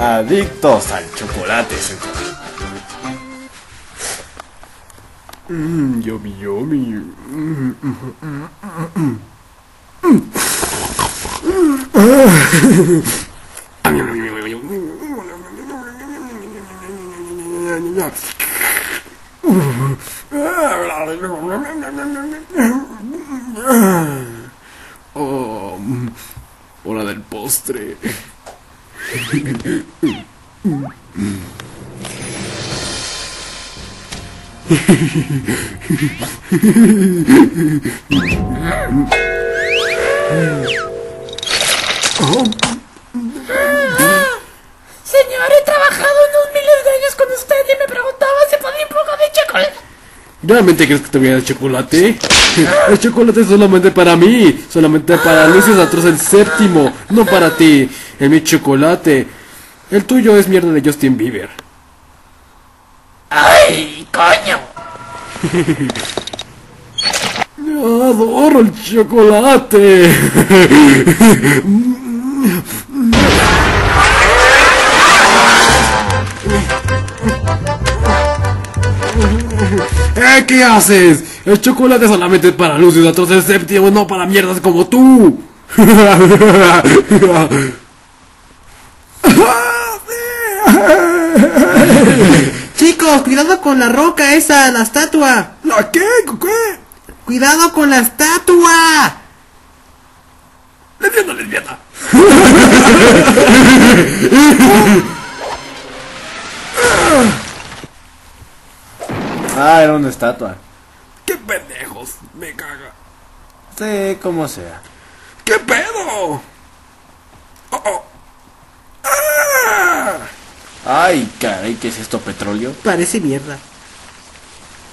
Adictos al chocolate, señor. Mmm, yummy, yummy. Mm. Oh, hora del postre. Señor, he trabajado unos miles de años con usted y me preguntaba si podía un poco de chocolate. ¿Realmente crees que te voy a dar chocolate? El chocolate es solamente para mí, solamente para Lucius Atros el séptimo, no para ti. Es mi chocolate. El tuyo es mierda de Justin Bieber. ¡Ay, coño! Adoro el chocolate. ¿Eh? ¿Qué haces? El chocolate solamente es para Atros el séptimo, no para mierdas como tú. Chicos, cuidado con la roca esa, la estatua. ¿La qué? ¿Qué? Cuidado con la estatua. Lesbiana, lesbiana. Ah, era una estatua. ¡Qué pendejos! Me caga. Sí, como sea. ¿Qué pedo? Oh, oh. ¡Ah! Ay, caray, ¿qué es esto, petróleo? Parece mierda.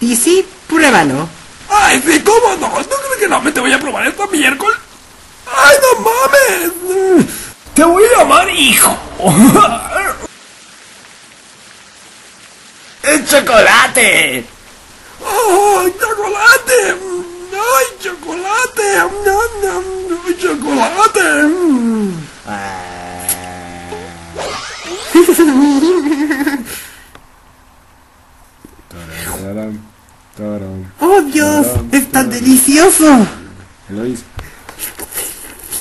Y sí, pruébalo. ¡Ay, sí, cómo no! ¿No crees que realmente voy a probar esto miércoles? ¡Ay, no mames! ¡Te voy a llamar hijo! ¡Es chocolate! ¡Ay, chocolate! ¡Ay, chocolate! ¡Ay, chocolate! ¡Oh, Dios! ¡Es tan delicioso! Eloís.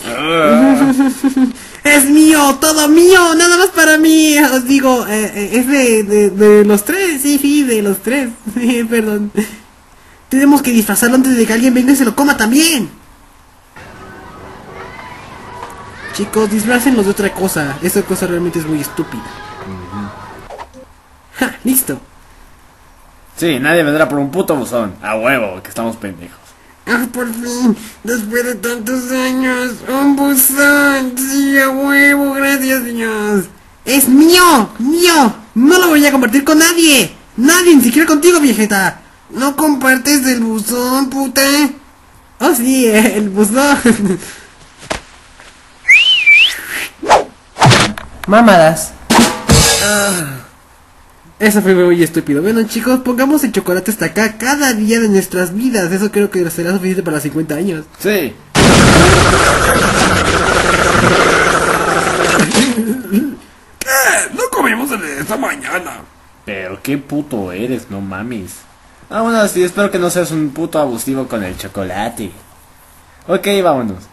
¡Es mío! ¡Todo mío! ¡Nada más para mí! Os digo, eh, eh, es de, de, de los tres. Sí, sí, de los tres. Perdón. Tenemos que disfrazarlo antes de que alguien venga y se lo coma también. Chicos, disfrácenlos de otra cosa. Esa cosa realmente es muy estúpida. Ja, listo. Sí, nadie vendrá por un puto buzón. A huevo, que estamos pendejos. Ah, por fin, después de tantos años, un buzón. Sí, a huevo, gracias Dios. Es mío, mío. No lo voy a compartir con nadie. Nadie, ni siquiera contigo, viejeta. No compartes el buzón, puta. Oh, sí, el buzón. Mamadas. Ah. Eso fue muy estúpido. Bueno, chicos, pongamos el chocolate hasta acá cada día de nuestras vidas. Eso creo que será suficiente para 50 años. Sí. ¿Qué? No comimos el de esta mañana. Pero qué puto eres, no mames. Vámonos, y espero que no seas un puto abusivo con el chocolate. Ok, vámonos.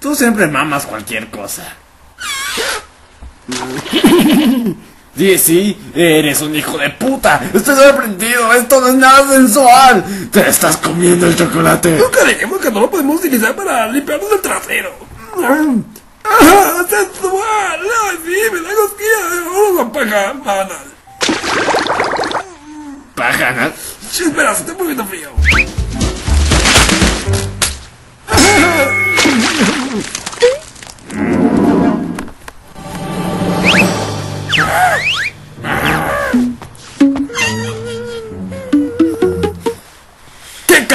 Tú siempre mamas cualquier cosa. Sí, sí, eres un hijo de puta. Estoy sorprendido. Esto no es nada sensual. Te estás comiendo el chocolate. No creemos que no lo podemos utilizar para limpiarnos el trasero. ¡Ah! ¡Sensual! ¡Ah, sí! ¡Me da cosquillas! ¡Vamos a pagar! ¡Banal! Paja. Sí, espera, se está poniendo frío.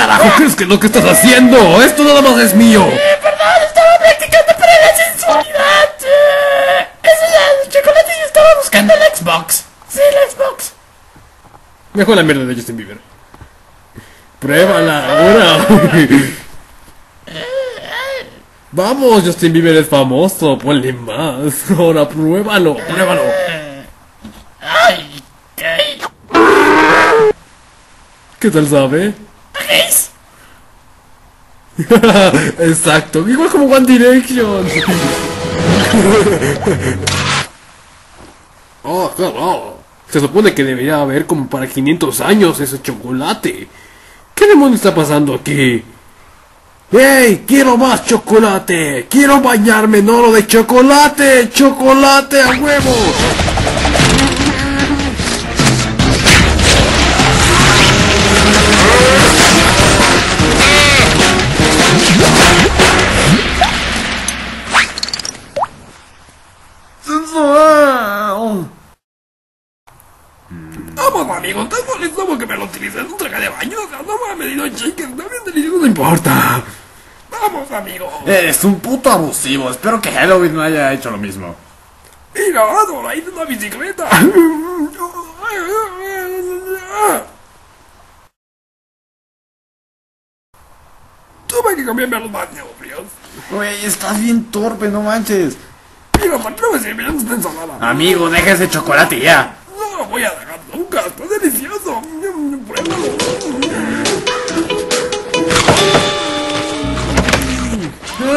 ¿Sabes qué es lo que estás haciendo? Esto nada más es mío. Eh, perdón, estaba practicando para la sensualidad. Eh, Eso es el chocolate y estaba buscando el Xbox. Sí, el Xbox. Mejor la mierda de Justin Bieber. Pruébala ahora. Vamos, Justin Bieber es famoso, ponle más. Ahora pruébalo, pruébalo. Ay, ¿qué? ¿Qué tal sabe? Exacto, igual como One Direction. oh, claro. Se supone que debería haber como para 500 años ese chocolate. ¿Qué demonios está pasando aquí? ¡Ey! ¡Quiero más chocolate! ¡Quiero bañarme en oro de chocolate! ¡Chocolate a huevo! No importa. Vamos amigos. Eres un puto abusivo. Espero que Halloween no haya hecho lo mismo. Mira, ahí de una bicicleta. Tuve que cambiarme a los maniobrios. Güey, estás bien torpe, no manches. Mira, ¿por qué no me sirvieron esta ensalada? Amigo, deja ese chocolate ya. No lo voy a dejar nunca, está delicioso. Pruébalo.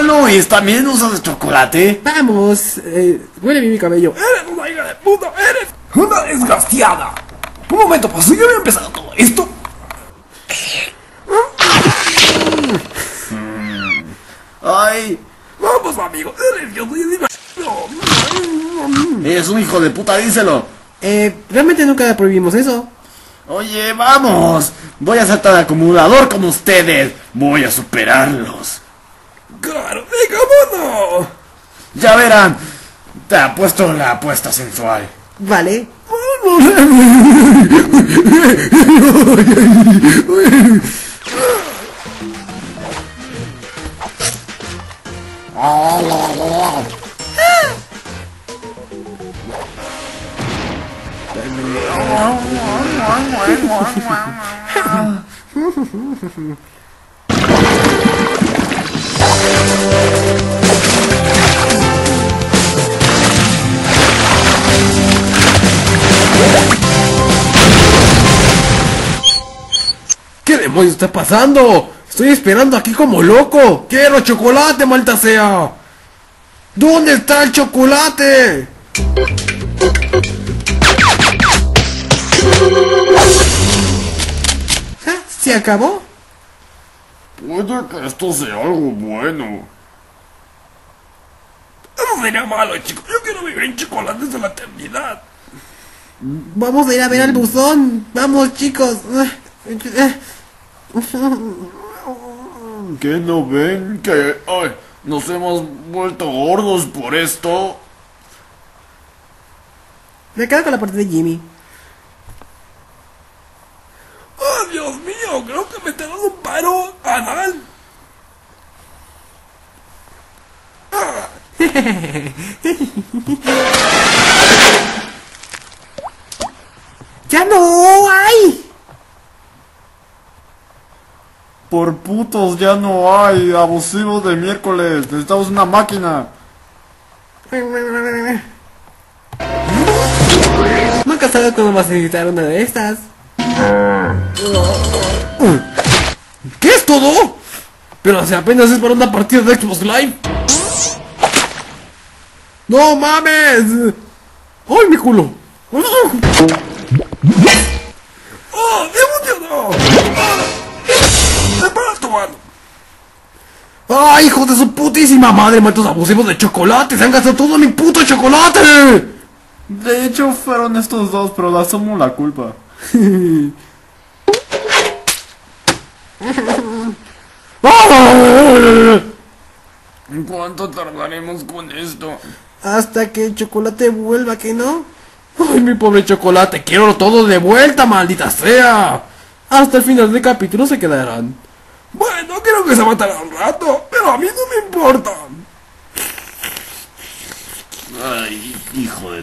No, Luis, ¿también usas chocolate? Vamos, eh, huele bien mi cabello. Eres una hija de puta, eres una desgraciada. Un momento, pues yo había empezado todo esto. Ay, Vamos, amigo, eres yo soy eres un hijo de puta, díselo. Eh, realmente nunca prohibimos eso. Oye, vamos. Voy a saltar al acumulador con ustedes. Voy a superarlos. Claro, no. Ya verán. Te apuesto la apuesta sensual. Vale. ¿Qué demonios está pasando? Estoy esperando aquí como loco. Quiero chocolate, malta sea. ¿Dónde está el chocolate? Ah, ¿Se acabó? Puede que esto sea algo bueno. Eso sería malo, chicos. Yo quiero vivir en chocolate de la eternidad. Vamos a ir a ver al buzón. Vamos, chicos. ¿Qué no ven que ay, nos hemos vuelto gordos por esto? Me quedo con la parte de Jimmy. ¡Oh, Dios mío! Creo que me te dado un paro anal. ¡Ya no hay! Por putos ya no hay abusivos de miércoles. Necesitamos una máquina. Nunca sabes cuándo vas a necesitar una de estas. ¿Qué es todo? Pero si apenas es para una partida de Xbox Live. ¡No mames! ¡Ay, mi culo! ¡Oh, demonio! ¡Me para tu mano! ¡Ay, hijos de su putísima madre! ¡Maltos abusivos de chocolate! ¡Se han gastado todo mi puto chocolate! De hecho, fueron estos dos, pero le asumo la culpa. ¿Cuánto tardaremos con esto? Hasta que el chocolate vuelva, ¿que no? ¡Ay, mi pobre chocolate! ¡Quiero todo de vuelta, maldita sea! Hasta el final del capítulo se quedarán. Bueno, creo que se matará al rato, pero a mí no me importa. Ay, hijo de